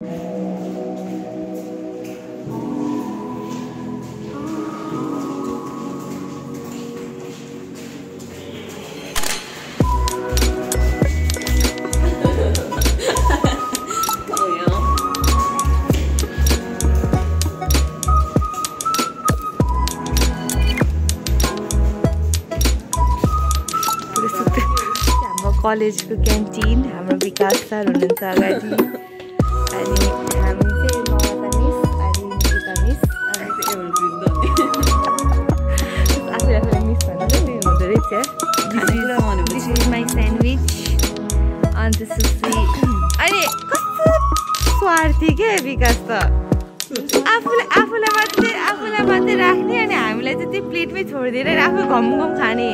हाम्रो कलेजको क्यान्टिन हाम्रो विकास सर हुनुहुन्छ अगाडि अन्त सुसी अहिले कस्तो स्वार्थी क्या विकास त आफूलाई आफूलाई मात्रै आफूलाई मात्रै राख्ने अनि हामीलाई चाहिँ त्यो प्लेटमै छोडिदिएर आफू घम घम खाने